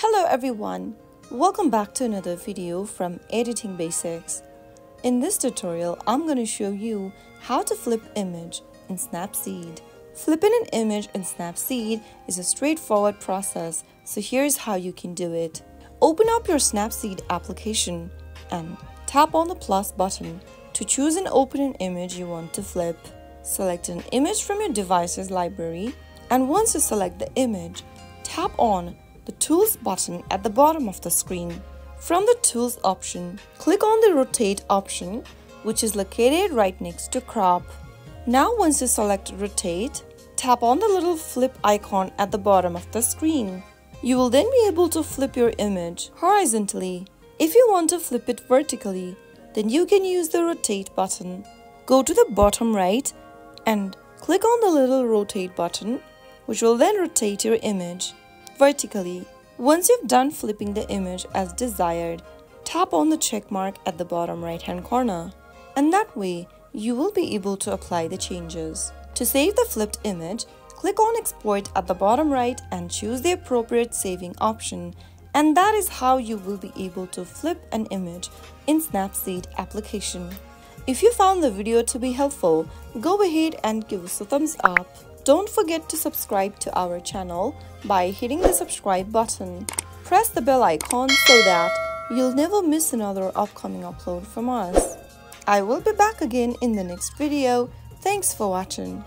Hello everyone, welcome back to another video from Editing Basics. In this tutorial, I'm going to show you how to flip image in Snapseed. Flipping an image in Snapseed is a straightforward process, so here's how you can do it. Open up your Snapseed application and tap on the plus button to choose and open an image you want to flip. Select an image from your device's library and once you select the image, tap on the Tools button at the bottom of the screen. From the Tools option, click on the Rotate option, which is located right next to Crop. Now once you select Rotate, tap on the little flip icon at the bottom of the screen. You will then be able to flip your image horizontally. If you want to flip it vertically, then you can use the Rotate button. Go to the bottom right and click on the little Rotate button, which will then rotate your image vertically. Once you've done flipping the image as desired, tap on the check mark at the bottom right hand corner. And that way, you will be able to apply the changes. To save the flipped image, click on export at the bottom right and choose the appropriate saving option. And that is how you will be able to flip an image in Snapseed application. If you found the video to be helpful, go ahead and give us a thumbs up. Don't forget to subscribe to our channel by hitting the subscribe button. Press the bell icon so that you'll never miss another upcoming upload from us. I will be back again in the next video. Thanks for watching.